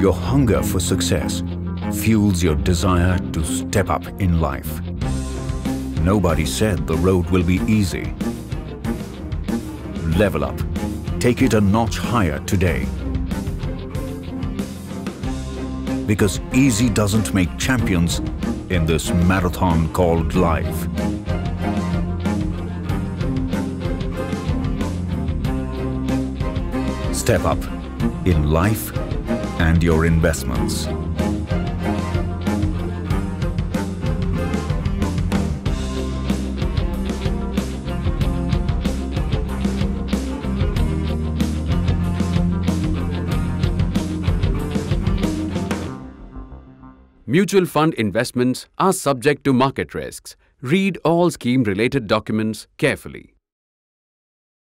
Your hunger for success fuels your desire to step up in life. Nobody said the road will be easy. Level up. Take it a notch higher today. Because easy doesn't make champions in this marathon called life. Step up in life and your investments. Mutual fund investments are subject to market risks. Read all scheme related documents carefully.